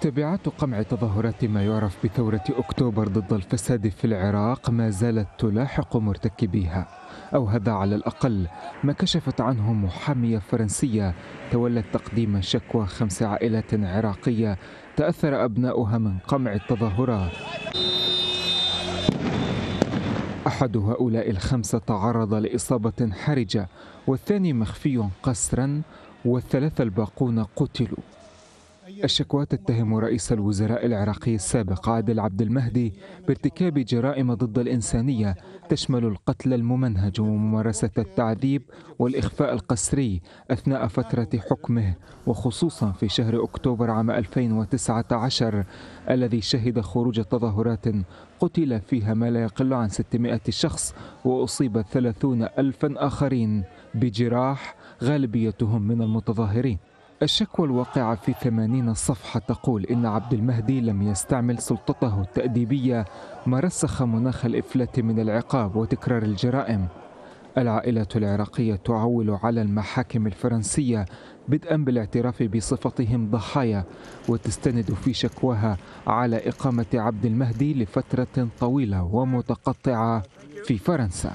تبعات قمع تظاهرات ما يعرف بثورة أكتوبر ضد الفساد في العراق ما زالت تلاحق مرتكبيها. أو هذا على الأقل ما كشفت عنه محامية فرنسية. تولت تقديم شكوى خمس عائلات عراقية. تأثر أبناؤها من قمع التظاهرات. أحد هؤلاء الخمسة تعرض لإصابة حرجة والثاني مخفي قسرا والثلاثة الباقون قتلوا. الشكوى تتهم رئيس الوزراء العراقي السابق عادل عبد المهدي بارتكاب جرائم ضد الإنسانية تشمل القتل الممنهج وممارسة التعذيب والإخفاء القسري أثناء فترة حكمه وخصوصا في شهر أكتوبر عام 2019 الذي شهد خروج تظاهرات قتل فيها ما لا يقل عن 600 شخص وأصيب 30 ألفا آخرين بجراح غالبيتهم من المتظاهرين. الشكوى الواقعة في ثمانين صفحة تقول إن عبد المهدي لم يستعمل سلطته التأديبية ما رسخ مناخ الإفلات من العقاب وتكرار الجرائم. العائلة العراقية تعول على المحاكم الفرنسية بدءا بالاعتراف بصفتهم ضحايا وتستند في شكواها على إقامة عبد المهدي لفترة طويلة ومتقطعة في فرنسا.